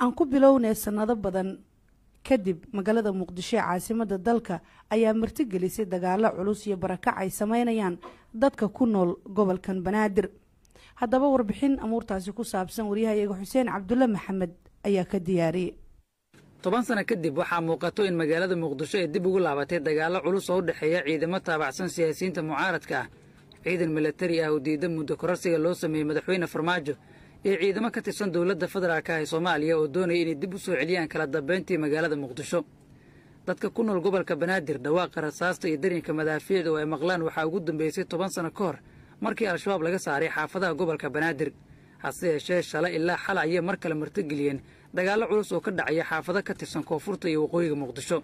aan ku bilownay sannado badan kadib magaalada muqdisho ee caasimada dalka ayaa martigelisay dagaalo culus iyo barakac ay sameynayaan dadka ku nool gobolkan banaadir. Haddaba warbixin amuurtaasi ku saabsan waryahayaga xuseen cabdulle maxamed ayaa ka diyaariyey. Toban sano kadib waxaa muuqato in magaalada muqdisho ay dib ugu laabatay dagaallo culus oo u dhexeeya ciidamo taabacsan siyaasiyiinta mucaaradka ah ciidan milatari ah oo diida muddo kororsiga loo sameeyey madaxweyne farmaajo iyo ciidamo ka tirsan dowladda federaalka ah ee soomaaliya oo doonaya inay dib u soo celiyaan kala dambayntii magaalada muqdisho. Dadka ku nool gobolka banaadir dhawaaqa rasaasta iyo darinka madaafiicda oo ay maqlaan waxaa ugu dambeysay toban sano ka hor markii al-shabaab laga saaray xaafadaha gobolka banaadir. Hase yeeshee shalay ilaa xala ayay mar kale martigeliyeen. Dagaallo culus oo ka dhacaya xaafado ka tirsan koonfurta iyo waqooyiga muqdisho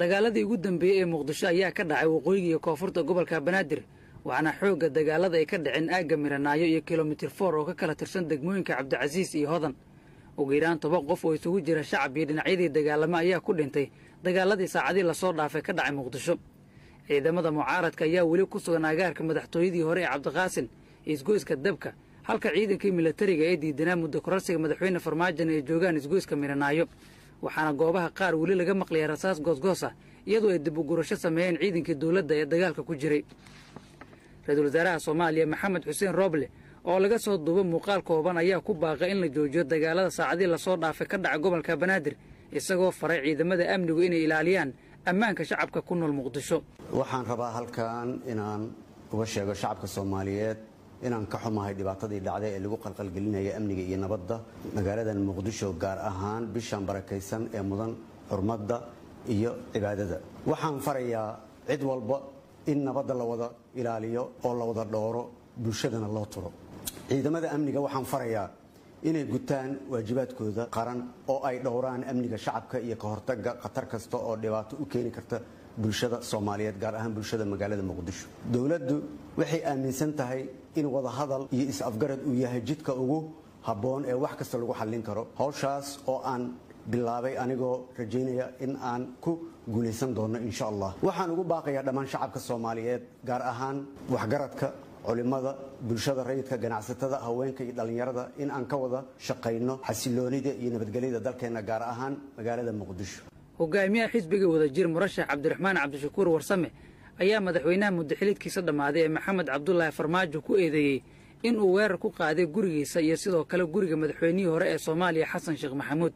dagaaladii ugu dambeeyey ee muqdisho ayaa ka dhacay waqooyiga iyo koonfurta gobolka banaadir waxaana xoogga dagaalada ay ka dhaceen aagga miranaayo iyo kilomitir for oo ka kala tirsan degmooyinka cabdicasiis iyo hodan. Ugu yaraan toban qof oo isugu jira shacab iyo dhinacyadii dagaalamo ayaa ku dhintay dagaaladii saacadii la soo dhaafay ka dhacay muqdisho. Ciidamada mucaaradka ayaa weli ku sugan agaarka madaxtooyadii hore ee cabdiqaasin isgoyska dabka halka ciidankii milatariga ee diidanaa muddo kororsiga madaxweyne farmaajona ay joogaan isgoyska miranaayo waxaana goobaha qaar weli laga maqlaya rasaas goosgoosa iyadoo ay dib u gurasho sameeyeen ciidankii dowladda ee dagaalka ku jiray. Ra'iisul wasaaraha soomaaliya maxamed xuseen rooble oo laga soo duubo muuqaal kooban ayaa ku baaqay in la joojiyo dagaalada saacadii la soo dhaafay ka dhaca gobolka banaadir isagoo faray ciidamada amnigu inay ilaaliyaan ammaanka shacabka ku nool muqdisho. Waxaan rabaa halkan inaan uga sheego shacabka soomaaliyeed inaan ka xumahay dhibaatadii dhacday ee lagu qalqalgelinaya amniga iyo nabadda magaaladan muqdisho gaar ahaan bishan barakaysan ee mudan xurmadda iyo cibaadada. Waxaan farayaa cid walba in nabadda la wada ilaaliyo oo la wada dhooro bulshadana loo turo. Ciidamada amniga waxaan farayaa inay gutaan waajibaadkooda qaran oo ay dhowraan amniga shacabka iyo ka hortaga khatar kasta oo dhibaato u keeni karta bulshada soomaaliyeed gaar ahaan bulshada magaalada muqdisho. Dowladdu waxay aaminsan tahay in wadahadal iyo is-afgarad uu yahay jidka ugu habboon ee wax kasta lagu xallin karo. Howshaas oo aan bilaabay anigoo rajaynaya in aan ku guulaysan doono insha allah. Waxaan ugu baaqayaa dhammaan shacabka soomaaliyeed gaar ahaan waxgaradka culimada bulshada rayidka ganacsatada haweenka iyo dhallinyarada in aan ka wada shaqayno xasiloonida iyo nabadgelyada dalkeenna gaar ahaan magaalada muqdisho hogaamiyaha xisbiga wadajir murashax cabdiraxmaan cabdishakuur warsame ayaa madaxweynaha muddaxilidkiisa dhammaaday ee maxamed cabdulaahi farmaajo ku eedeeyey in uu weerar ku qaaday gurigiisa iyo sidoo kale guriga madaxweynihii hore ee soomaaliya xasan sheekh maxamuud.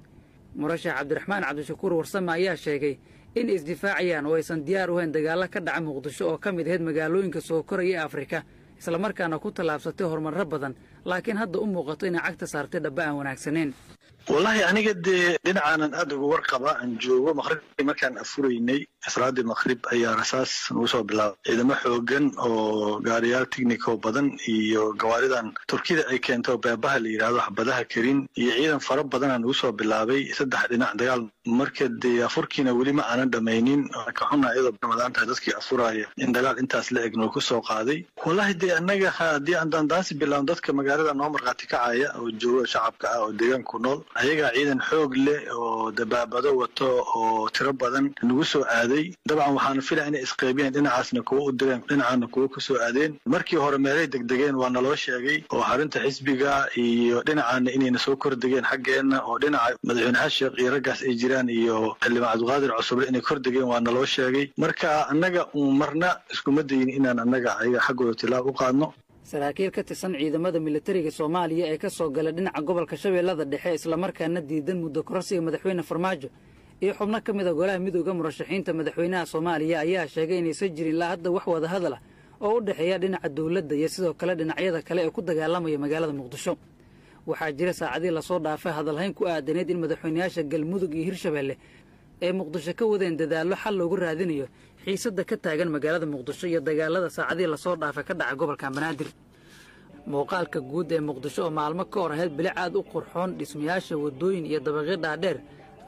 Murashax cabdiraxmaan cabdishakuur warsame ayaa sheegay in isdifaacayaan oo aysan diyaar u hayn dagaallo ka dhaca muqdisho oo ka mid ahayd magaalooyinka soo koraya ee afrika islamarkaana ku tallaabsatay horumarro badan laakiin hadda u muuqato inay cagta saartay dhaba aan wanaagsaneyn wallaahi aniga dee dhinacaanan aada uga warqaba aan joogo maqribkii markaan afuraynay salaadii maqrib ayaa rasaas nagu soo bilaabay. Ciidamo xoogan oo gaariyaal tignico badan iyo gawaaridan turkida ay keento beebaha la yidhahdo waxbadaha karin iyo ciidan fara badanaa nagu soo bilaabay. Saddex dhinac dagaal marka dee afurkiina weli ma aanan dhamaynin ka xuna iyadoo ramadaantahay dadkii afuraaya in dagaal intaas la eg noo ku soo qaaday. Wallaahi dee annaga haddii aan daandaansi bilaabno dadka magaalada noo markhaati kacaya oo jooga shacabka ah oo deegaanku nool. Ayagaa ciidan xoog leh oo dabaabado wato oo tiro badan nagu soo aaday. Dabcan waxaana filaya inay isqeybiyeen dhinacaasna kuwa u direen dhinacaana kuwa ku soo aadeen. Markii hore meelay degdegeen waa naloo sheegay oo xarunta xisbiga iyo dhinacaana inayna soo kor degeen xaggeenna oo dhinaca madaxweyne xasheekh iyo raggaas ay jiraan iyo xildhibaan cabdiqaadir cusuble inay kor degeen waa naloo sheegay. Marka annaga marna iskuma dayin inaan annaga ayaga xaggooda tilaab u qaadno saraakiil ka tirsan ciidamada militariga soomaaliya ee ka soo gala dhinaca gobolka shabeellada dhexe islamarkaana diidan muddo kororsiga madaxweyne farmaajo. Iyo xubno ka mid a golaha midooda murashaxiinta madaxweynaha soomaaliya ayaa sheegay inaysan jirin ilaa hadda wax wada hadal ah oo u dhexeeya dhinaca dowladda iyo sidoo kale dhinacyada kale ee ku dagaalamaya magaalada muqdisho. Waxaa jira saacadii la soo dhaafay hadalhayn ku aadaneyd in madaxweynayaasha galmudug iyo hirshabeelle ee muqdisho ka wadeen dadaallo xal loogu raadinayo xiisadda ka taagan magaalada muqdisho iyo dagaalada saacadii la soo dhaafay ka dhaca gobolka banaadir. Muuqaalka guud ee muqdisho oo maalmo ka hor ahayd bilic aad u qurxoon dhismayaasha waddooyin iyo dabaqyo dhaadheer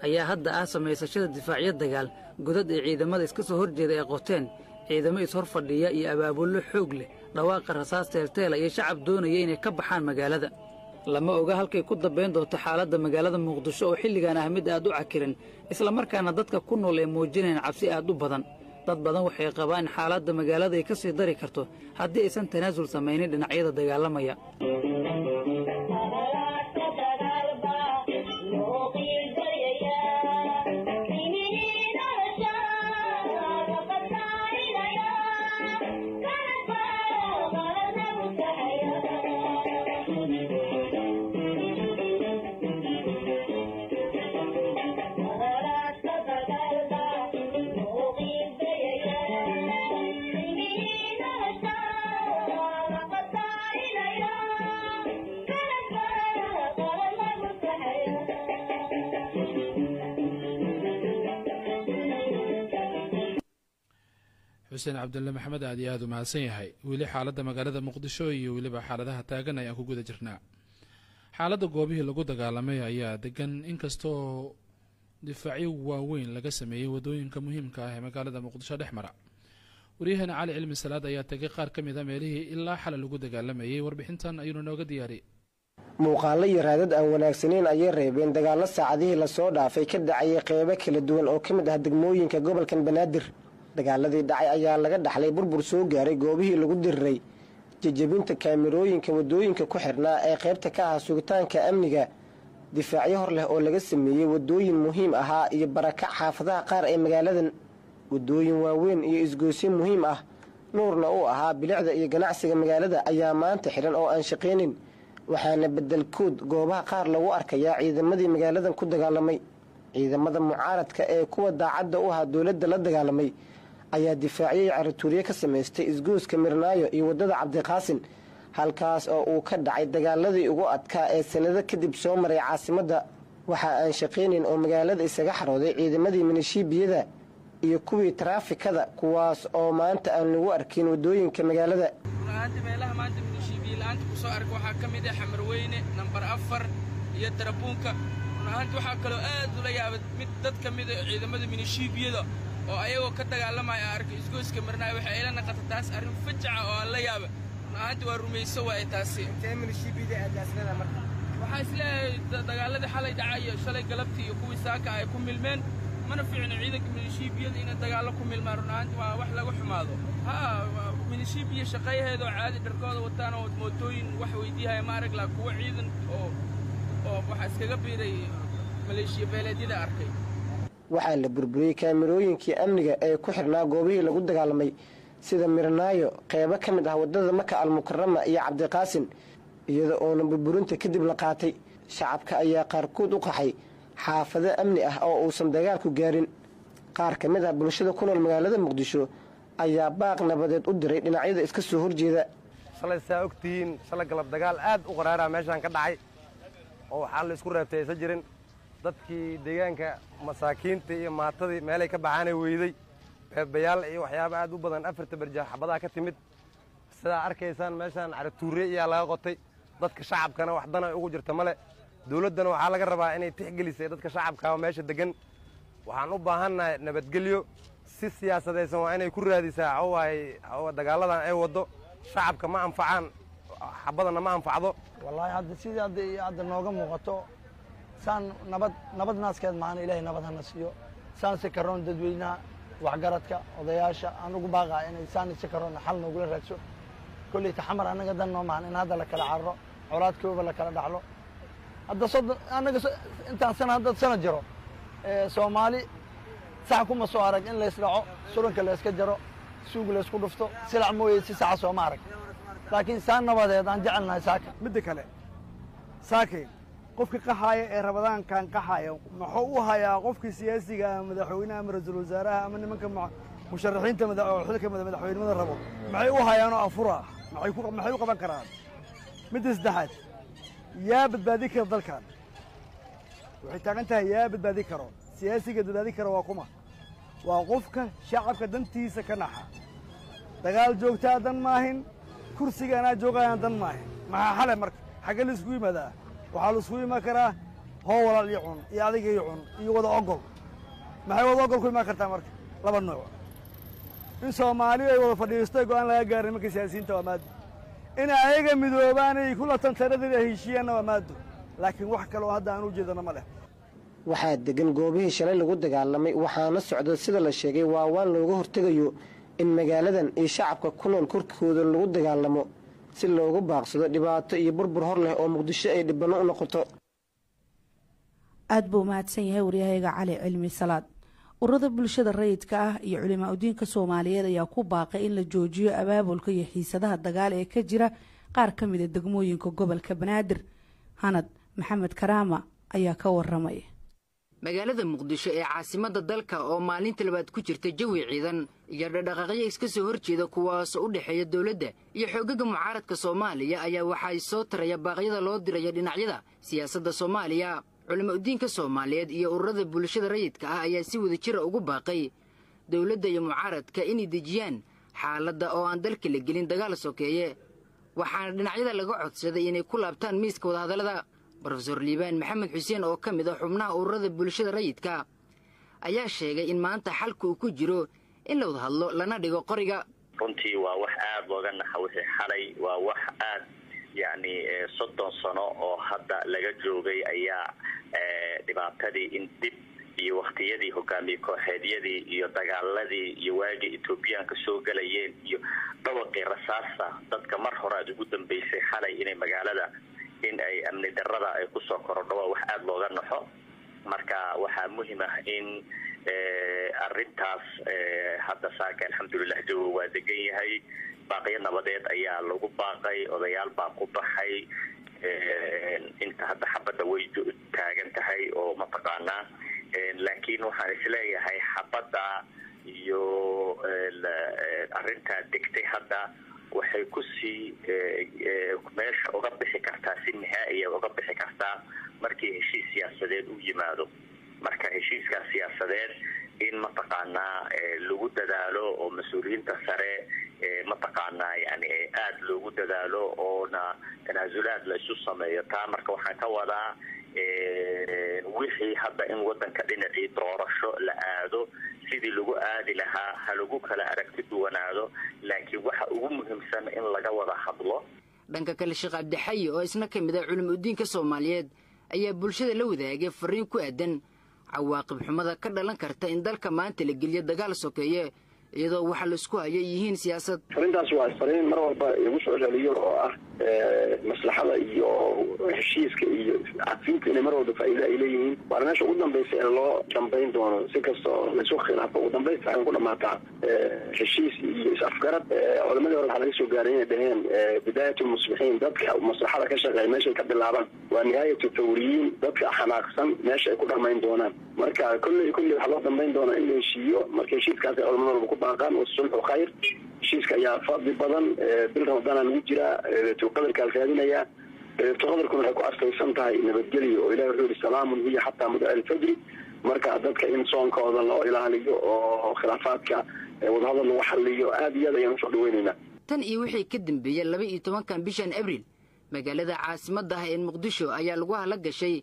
ayaa hadda ah samaysashada difaacyo dagaal. Godad ee ciidamada iska soo horjeeda ay qoteen ciidamo is-hor fadhiya iyo abaabullo xoog leh. Dhawaaqa rasaas teelteela iyo shacab doonaya inay ka baxaan magaalada. Lama oga halkay ku dambayn doonto xaaladda magaalada muqdisho oo xilligan ah mid aad u cakiran islamarkaana dadka ku nool ee muujinayn cabsi aad u badan dad badan waxay qabaan xaaladda magaalada ay ka sii dari karto haddii aysan tanaasul samaynin dhinacyada dagaalamaya xuseen cabdulle maxamed aad iyo aada u mahadsan yahay. Weli xaaladda magaalada muqdisho iyo weliba xaaladaha taagan ayaan ku guda jirnaa. Xaaladda goobihii lagu dagaalamay ayaa degan inkastoo difaacyo waaweyn laga sameeyey waddooyinka muhiimka ah ee magaalada muqdisho dhex mara. Waryaheena cali cilmi salaad ayaa tegay qaar ka mid a meelihii ilaa xalay lagu dagaalamayay. Warbixintan ayuuna nooga diyaariyey muuqaallo iyo raadad aan wanaagsaneyn ayay reebeen. Dagaallo saacadihii la soo dhaafay ka dhacayay qeybo kala duwan oo ka mid ah degmooyinka gobolkan banaadir dagaaladii dhacay ayaa laga dhaxlay burbur soo gaaray goobihii lagu diriray jejebinta kaamirooyinka waddooyinka ku xirnaa ee qaybta ka ah sugitaanka amniga difaacyo hor leh oo laga sameeyey waddooyin muhiim ahaa iyo barakac xaafadaha qaar ee magaaladan. Waddooyin waaweyn iyo isgoysyo muhiim ah nuurna uu ahaa bilicda iyo ganacsiga magaalada ayaa maanta xidhan oo aan shaqaynin waxaana bedelkood goobaha qaar lagu arkayaa ciidamadii magaaladan ku dagaalamay. Ciidamada mucaaradka ee kuwa daacadda u ahaa dowladda la dagaalamay ayaa difaacyoy carituurye ka samaystay isgooska mirnaayo iyo waddada cabdiqaasin halkaas oo uu ka dhacay dagaaladii ugu adkaa ee sanado kadib soo maray caasimadda. Waxa aan shaqaynayn oo magaalada isaga xarooday ciidamadii minishiibiyada iyo kuwii taraafikada kuwaas oo maanta aan lagu arkin waddooyinka magaalada. Runahaanti meelaha maanta minishiibiyila'aanta ku soo arka waxaa ka mid ah xamarweyne nambar afar iyo tarabuunka. Runahaanti waxaa kaloo aad ula yaabay mid dad ka mida ciidamada minishiibiyada oo ayagoo ka dagaalamaya arkay isgoyska marnaayo waxay ila naqata taas arrin fajaca oo aan la yaaba runahaanti waa rumayso waaye taasi waxaa isleeyahay dagaaladii xalay dhacayo shalay galabtii iyo kuwii saaka ay ku milmeen mana fiicno ciidanka minishiibiyada inay dagaallo ku milmaan runahaanti waa wax lagu xumaado haa minishiibiya shaqayaheedoo caadi dharkooda wataan oo mootooyin wax weydiihaya ma arag laa kuwo ciidan oo oo waxaa iskaga biiray maleeshiya beeleedyada arkay waxaa la burburiyey kaamirooyinkii amniga ee ku xirnaa goobihii lagu dagaalamay sida mirnaayo qeybo ka mid ah waddada maka almukarama iyo cabdiqaasin iyada oona burburinta kadib la qaatay. Shacabka ayaa qaarkood u qaxay xaafado amni ah oo uusan dagaalku gaarin. Qaar ka mid ah bulshada ku nool magaalada muqdisho ayaa baaq nabadeed u diray dhinacyada iska soo horjeeda. Shalay saa ogtihiin shalay galab dagaal aad u qaraaraa meeshaan ka dhacay oo waxaa la isku reebtay aysa jirin dadkii deegaanka masaakiinta iyo maatadii meelay ka baxaanay weyday beebayaal iyo waxyaaba aad u badan afarta barjaa xabadaha ka timid. Sidaa arkaysaan meeshaan carituure iyaa laga qotay. Dadka shacabkana wax dana ugu jirta male dawladdana waxaa laga rabaa inay tixgelisay dadka shacabkaa meesha deggan. Waxaan u baahannahay nabadgelyo. Si siyaasadaysan waa inay ku raadisaa waxawaay dagaalladan ay waddo. Shacabka ma anfacaan xabadana ma anfacdo. Wallaahi hadda sidii hadda nooga muuqato saan nabad nabad naaskeed maana ilaahay nabad hana siiyo saan si karoon dadweynaha waxgaradka odayaasha anugu baaqaa inay saan si xal noogula raadso kolley taxamar annaga dan noo mahan in hadda la kala carro colaadkooba la kala dhaxlo hadda soddon annaga intaan sana hadda sana jiro soomaali sax kuma soo arag in laysdhaco suranka layska jaro suug laysku dhufto silac mooye si saxa sooma arag laakiin saan nabadeed aan jecelnahay saaka midda kale saakay qofkii qaxaaya ee rabadaankan qaxaaya muxuu u hayaa qofkii siyaasiga ama madaxweynaha ama ra-iisul wasaaraha ama nimanka musharaxiinta xilka madaxweynimada rabo maxay u hayaanoo afura maxay u qaban karaan midda saddexaad yaa badbaadin kara dalkan waxay taagan tahay yaa badbaadin karo siyaasiga badbaadin kara waa kuma waa qofka shacabka dantiisa ka naxa dagaal joogtaa dan maahin kursiga anaa joogayaan dan maahin maxaa xale marka xagge la isku yimaadaa waxaa la isku imaan karaa hoo walaal iyo cun iyo adiga iyo cun iyo wada ogol maxay wada ogol ku imaan kartaa marka? Laba nooc. In soomaaliyu ay wada fadhiisto go'aan laga gaarin marka siyaasiyiinta waa maadi inay ayaga midoobaan ay kula tantaradina heshiiyaanna waa maado laakiin wax kaloo hadda aan u jeedana ma leh. Waxaa degan goobihii shalay lagu dagaalamay waxaana socda sida la sheegay waawaan looga hortegayo in magaaladan iyo shacabka ku nool korkooda lagu dagaalamo si loogu baaqsado dhibaato iyo burbur hor leh oo muqdisho ay dhibano u noqoto. Aada buu mahadsan yahay waryahayga cali cilmi salaad. Ururada bulshada rayidka ah iyo culimaa udiinka soomaaliyeed ayaa ku baaqay in la joojiyo abaabulka iyo xiisadaha dagaal ee ka jira qaar ka mida degmooyinka gobolka banaadir. Hanad maxamed karaama ayaa ka waramay magaalada muqdisho ee caasimadda dalka oo maalinta labaad ku jirta jawi ciidan iyo dhadhaqaaqyo iska soo horjeeda kuwaasoo u dhexeeya dowladda iyo xoogaga mucaaradka soomaaliya ayaa waxay soo taraya baaqyada loo diraya dhinacyada siyaasadda soomaaliya. Culimo udiinka soomaaliyeed iyo ururada bulshada rayidka ah ayaa si wada jira ugu baaqay dowladda iyo mucaaradka inay dejiyaan xaaladda oo aan dalka la gelin dagaal sokeeye waxaana dhinacyada laga codsaday inay ku laabtaan miiska wadahadallada rofeor liibaan maxamed xuseen oo ka mid a xubnaha ururada bulshada rayidka ayaa sheegay in maanta xalka uu ku jiro in la wada hadlo lana dhigo qoriga. Runtii waa wax aada looga naxa wixii xalay waa wax aad yacni soddon sano oo hadda laga joogay ayaa dhibaatadii in dib iyo waktiyadii hogaamiye kooxeedyadii iyo dagaaladii iyo waagii etoobiyaanka soo gelayeen iyo dhawaqii rasaasta dadka mar hore aad ugu dambeysay xalay inay magaalada in ay amni darada ay ku soo korodho waa wax aada looga naxo. Marka waxaa muhiim ah in arintaas hadda saaka alxamdulilah jawi waa degan yahay. Baaqyo nabadeed ayaa lagu baaqay odayaal baa ku baxay inta hadda xabadda way taagan tahay oo mataqaanaa laakiin waxaan is leeyahay xabadda iyo arintaa degtay hadda waxay ku sii meesha uga bixi kartaa si nihaa'iya uga bixi kartaa markii heshiis siyaasadeed u yimaado marka heshiiskaas siyaasadeed in mataqaanaa lagu dadaalo oo mas'uuliyiinta sare mataqaanaa yani aada loogu dadaalo oona tanaasulaad la isu sameeyo. Taa marka waxaan ka wadaa wixii hadda in wadanka dhinacii doorasho la aado sidii lagu aadi lahaa ha lagu kala aragti duwanaado laakiin waxa ugu muhiimsan in laga wada hadlo. Dhanka kale sheekh cabdixayi oo isna ka mid ah culimo udiinka soomaaliyeed ayaa bulshada la wadaagay fariin ku aadan cawaaqib xumada ka dhalan karta in dalka maanta la geliyo dagaal sokeeye iyadoo waxa la isku hayo yihiin siyaasad. Fariintaas waa fariin mar walba igu soo celiyo oo ah maslaxada iyo heshiiska iyo cadfiinta inay mar walba faa'iida ay leeyihiin. Waana meesha ugu dambaysa ee loo dambayn doono si kasta oo laisu khilaafo ugu dambaysta ay ku dhamaataa heshiis iyo is-afgarad. Culimadii hore waxaa laga soo gaaray inay dhaheen bidaayat lmuslixiin dadka maslaxada ka shaqeeya meeshay ka bilaabaan waa nihaayatu tawriyiin dadka xanaaqsan meesha ay ku dhamayn doonaan. Marka kolley kolley waxaa loo dambayn doonaa in la heshiiyo marka heshiiskaas ay culamada walba ku baaqaan wasulxu khayr heshiiska ayaa fadli badan bil ramadaana lagu jiraa qadarkaa raadinayaa qadarkuna waxay ku astaysan tahay nabadgelyo oo ilahi wuxuu yihi salaamun hiya xataa mudaci alfajri. Marka dadka in soonkooda loo ilaaliyo oo khilaafaadka wadahadal lagu xaliyo aada iyo aad ayaan u soo dhaweynaynaa tan iyo wixii ka dambeeyey laba iyo tobankan bishan abriil magaalada caasimadda ah ee muqdisho ayaa lagu hala gashay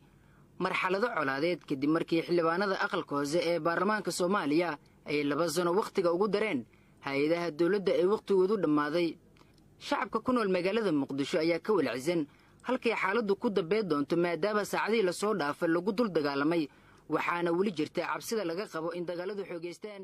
marxalado colaadeed kadib markii xildhibaanada aqalka hoose ee baarlamaanka soomaaliya ay laba sano wakhtiga ugu dareen hay'adaha dowladda ee wakhtigoodu dhammaaday. Shacabka ku nool magaalada muqdisho ayaa ka walacsan halkay xaaladdu ku dambeen doonto maadaama saacadihii la soo dhaafay lagu dul dagaalamay waxaana weli jirta cabsida laga qabo in dagaaladu xoogaystaan